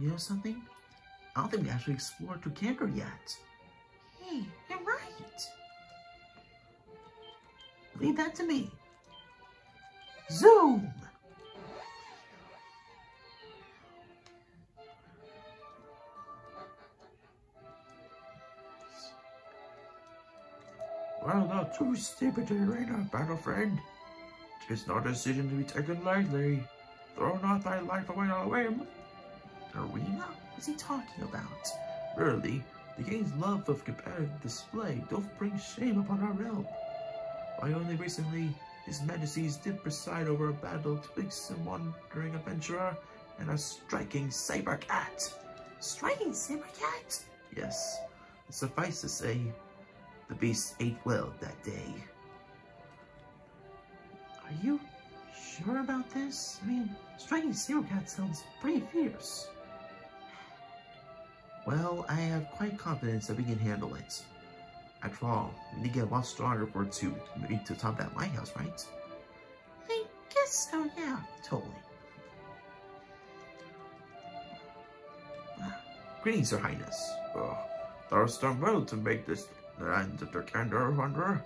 You know something? I don't think we actually explored Dirkandor yet. Hey, you're right. Leave that to me. Zoom! Well, not too stupid to arena, battle friend. Tis not a decision to be taken lightly. Throw not thy life away on a whim. Arena? What's he talking about? Really, the game's love of competitive display doth bring shame upon our realm. Why only recently, His Majesties did preside over a battle twixt a wandering adventurer and a striking sabrecat. Striking saber cat? Yes, suffice to say, the beast ate well that day. Are you sure about this? I mean, striking sabrecat sounds pretty fierce. Well, I have quite confidence that we can handle it. After all, we need to get a lot stronger for to move to top that lighthouse, right? I guess so, yeah. Totally. Greetings, Your Highness. Oh, thou'st done well to make this land of Dirkandor, Wanderer.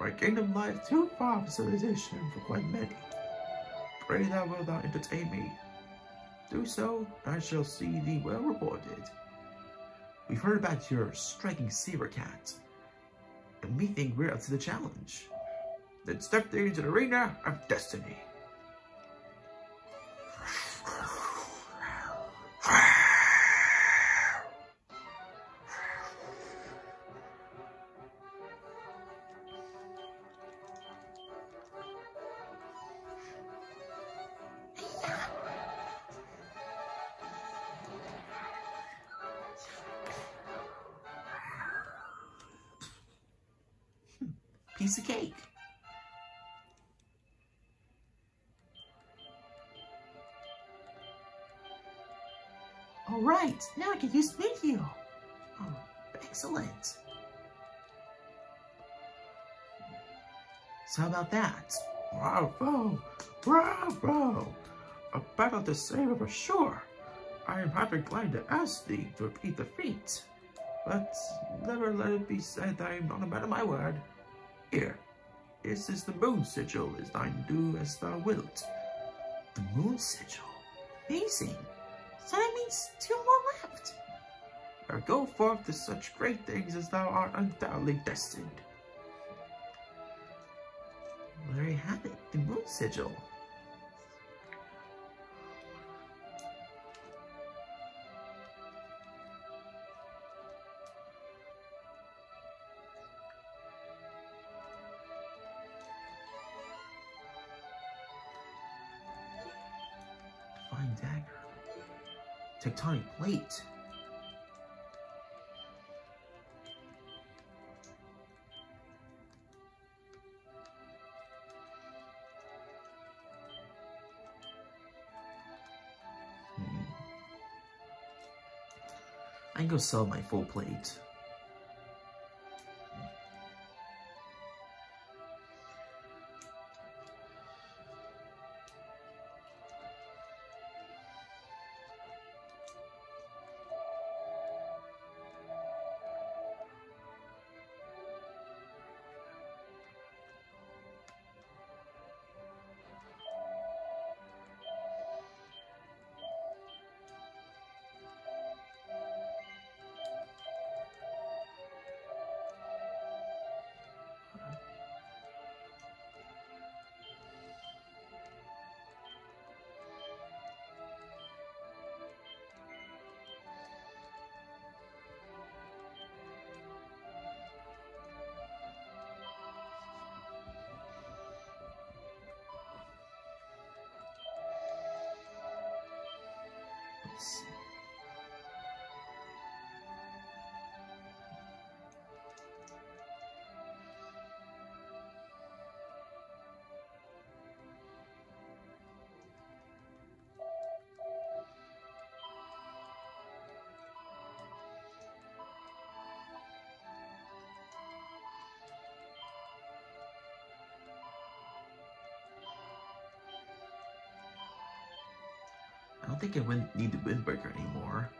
My kingdom lies too far from civilization for quite many. Pray thou wilt thou entertain me. Do so, and I shall see thee well rewarded. We've heard about your striking sabrecat, and we think we're up to the challenge. Then step into the arena of destiny. Piece of cake. All right, now I can use video. Oh, excellent. So how about that? Bravo! Bravo! A battle to save for sure. I am happy glad to ask thee to repeat the feat. But never let it be said that I am not a man of my word. Here, this is the moon sigil, as thine do as thou wilt. The moon sigil? Amazing. So that means two more left. Now go forth to such great things as thou art undoubtedly destined. There you have it, the moon sigil. Fine dagger. Tectonic plate. Hmm. I can go sell my full plate. I don't think I wouldn't need the windbreaker anymore.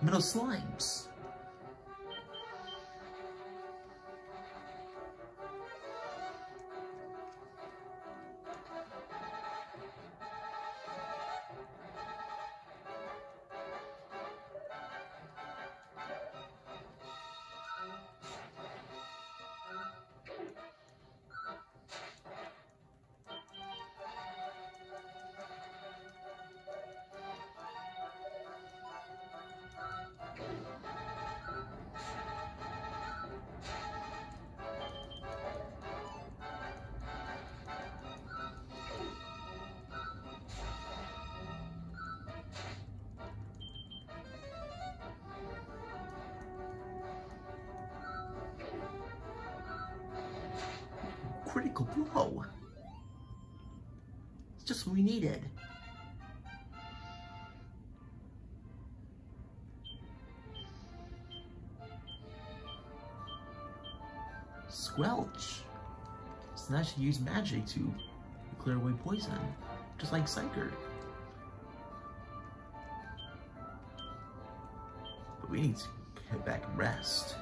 Metal slimes. Critical blow. It's just what we needed. Squelch. So now she use magic to clear away poison, just like Psyker. But we need to get back and rest.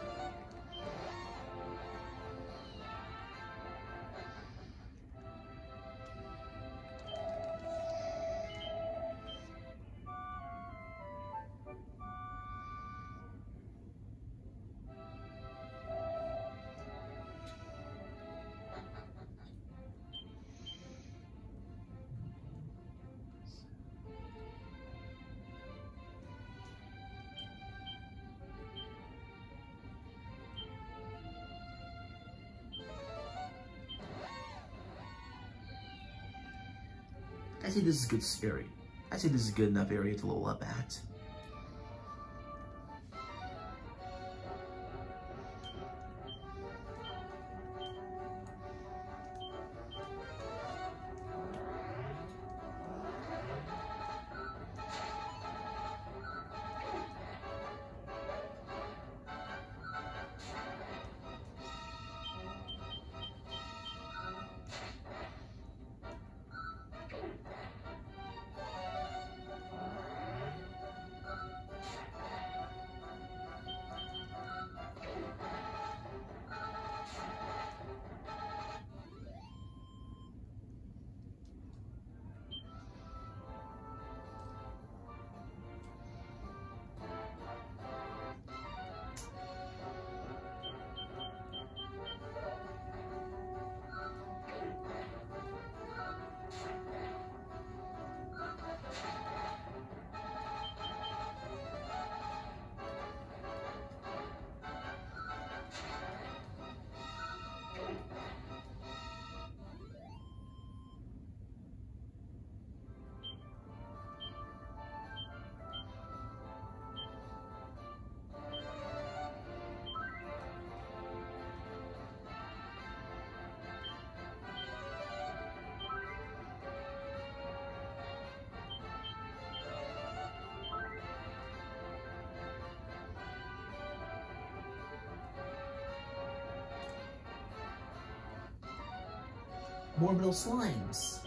I say this is good area. I say this is good enough area to level up at. Morbidal slimes.